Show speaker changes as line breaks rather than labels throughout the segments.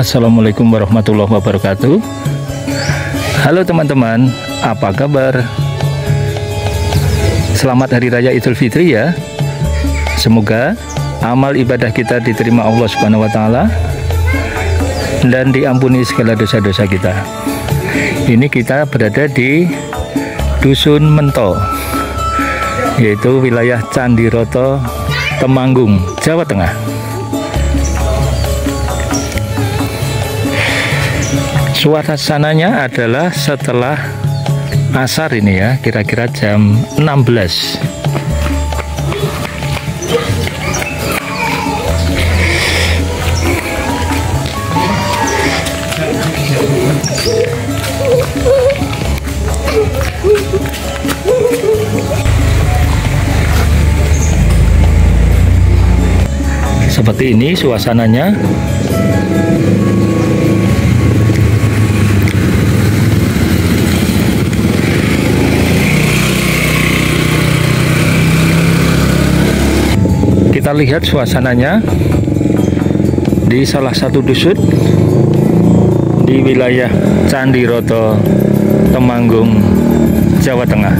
Assalamualaikum warahmatullahi wabarakatuh Halo teman-teman Apa kabar? Selamat Hari Raya Idul Fitri ya Semoga amal ibadah kita diterima Allah Subhanahu wa taala dan diampuni segala dosa-dosa kita. Ini kita berada di Dusun Mento yaitu wilayah Candiroto Temanggung, Jawa Tengah. Suasananya adalah setelah asar ini ya, kira-kira jam 16. Seperti ini suasananya. Kita lihat suasananya di salah satu dusun di wilayah Candi Roto Temanggung Jawa Tengah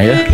Yeah.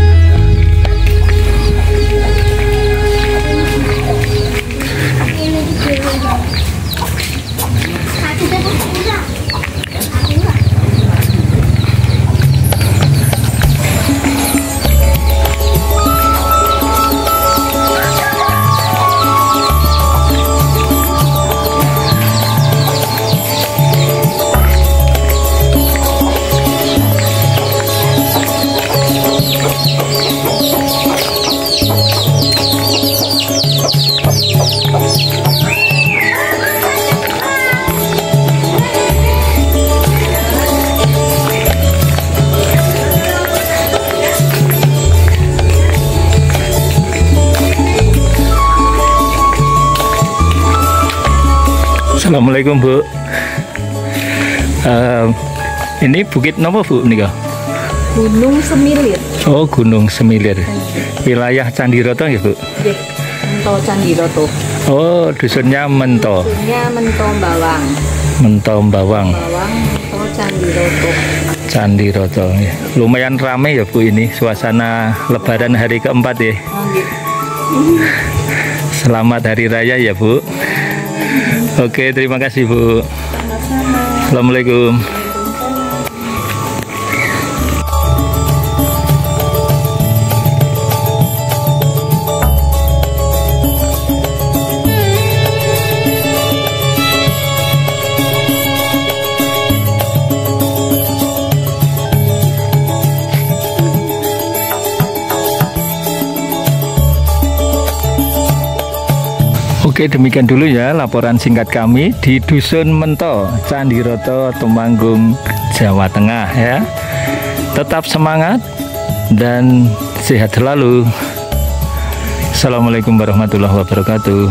Assalamualaikum Bu. Uh, ini bukit apa Bu nih
Gunung Semilir.
Oh Gunung Semilir. Wilayah Candiroto ya Bu?
Iya, Mento Candiroto.
Oh dusunnya Mento.
Dusunnya Mento Bawang.
Mento Bawang.
Bawang Mento Candiroto.
Candiroto. Ya. Lumayan ramai ya Bu ini suasana Lebaran hari keempat ya. Oh, gitu. Selamat Hari Raya ya Bu. Oke, terima kasih Bu. Assalamualaikum. Oke demikian dulu ya laporan singkat kami di Dusun Mento, Candiroto, Temanggung, Jawa Tengah ya. Tetap semangat dan sehat selalu. Assalamualaikum warahmatullahi wabarakatuh.